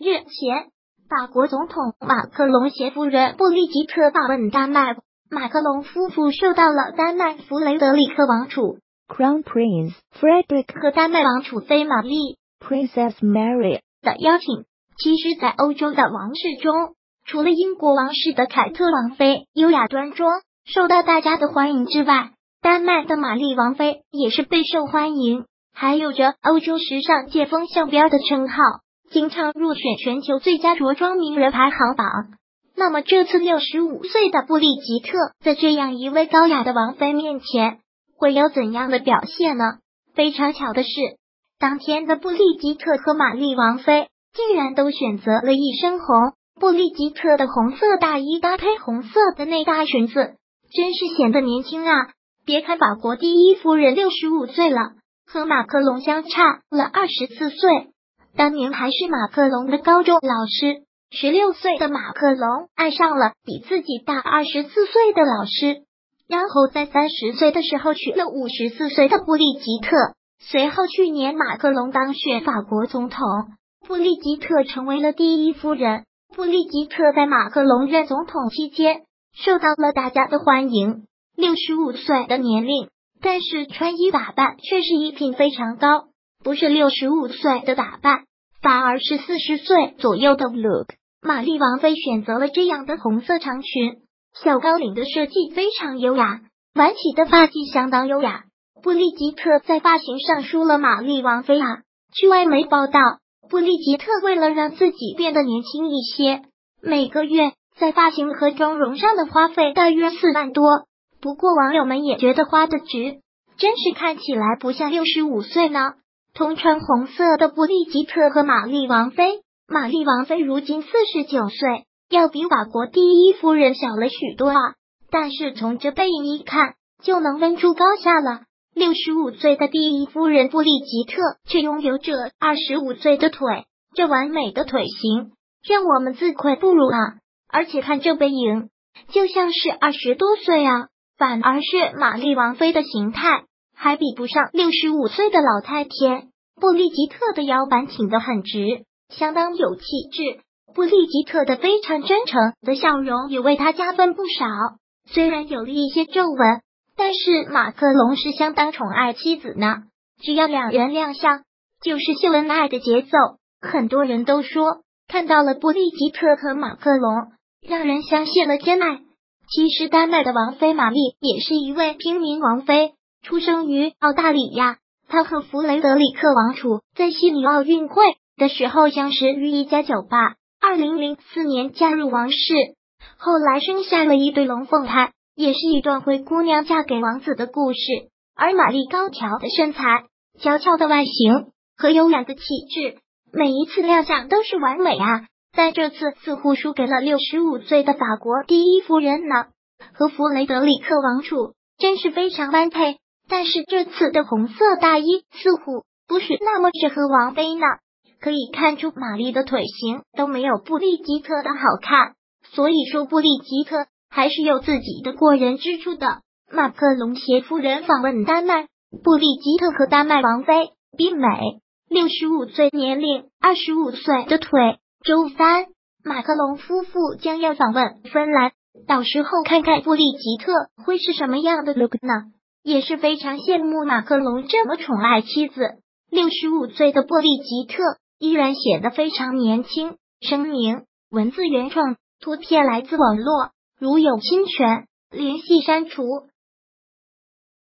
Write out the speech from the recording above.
日前，法国总统马克龙携夫人布丽吉特访问丹麦，马克龙夫妇受到了丹麦弗雷德里克王储 Crown Prince Frederick 和丹麦王储妃玛丽 Princess Mary 的邀请。其实，在欧洲的王室中，除了英国王室的凯特王妃优雅端庄、受到大家的欢迎之外，丹麦的玛丽王妃也是备受欢迎，还有着欧洲时尚界风向标的称号。经常入选全球最佳着装名人排行榜。那么这次六十五岁的布丽吉特在这样一位高雅的王妃面前会有怎样的表现呢？非常巧的是，当天的布丽吉特和玛丽王妃竟然都选择了一身红。布丽吉特的红色大衣搭配红色的内搭裙子，真是显得年轻啊！别看法国第一夫人六十五岁了，和马克龙相差了二十四岁。当年还是马克龙的高中老师，十六岁的马克龙爱上了比自己大二十四岁的老师，然后在三十岁的时候娶了五十四岁的布丽吉特。随后去年马克龙当选法国总统，布丽吉特成为了第一夫人。布丽吉特在马克龙任总统期间受到了大家的欢迎，六十五岁的年龄，但是穿衣打扮却是衣品非常高，不是六十五岁的打扮。反而是四十岁左右的 look，玛丽王妃选择了这样的红色长裙，小高领的设计非常优雅，挽起的发髻相当优雅。布丽吉特在发型上输了玛丽王妃啊！据外媒报道，布丽吉特为了让自己变得年轻一些，每个月在发型和妆容上的花费大约四万多。不过网友们也觉得花的值，真是看起来不像六十五岁呢。同穿红色的布丽吉特和玛丽王妃，玛丽王妃如今四十九岁，要比法国第一夫人小了许多啊。但是从这背影一看，就能分出高下了。六十五岁的第一夫人布丽吉特，却拥有着二十五岁的腿，这完美的腿型让我们自愧不如啊！而且看这背影，就像是二十多岁啊。反而是玛丽王妃的形态。还比不上六十五岁的老太天。布丽吉特的腰板挺得很直，相当有气质。布丽吉特的非常真诚的笑容也为他加分不少。虽然有了一些皱纹，但是马克龙是相当宠爱妻子呢。只要两人亮相，就是秀恩爱的节奏。很多人都说看到了布丽吉特和马克龙，让人相信了真爱。其实丹麦的王妃玛丽也是一位平民王妃。出生于澳大利亚，他和弗雷德里克王储在悉尼奥运会的时候相识于一家酒吧。二零零四年嫁入王室，后来生下了一对龙凤胎，也是一段灰姑娘嫁给王子的故事。而玛丽高挑的身材、娇俏的外形和优雅的气质，每一次亮相都是完美啊！但这次似乎输给了六十五岁的法国第一夫人呢，和弗雷德里克王储真是非常般配。但是这次的红色大衣似乎不是那么适合王妃呢。可以看出玛丽的腿型都没有布丽吉特的好看，所以说布丽吉特还是有自己的过人之处的。马克龙携夫人访问丹麦，布丽吉特和丹麦王妃比美，六十五岁年龄，二十五岁的腿。周三，马克龙夫妇将要访问芬兰，到时候看看布丽吉特会是什么样的 look 呢？也是非常羡慕马克龙这么宠爱妻子。六十五岁的布利吉特依然显得非常年轻。声明：文字原创，图片来自网络，如有侵权，联系删除。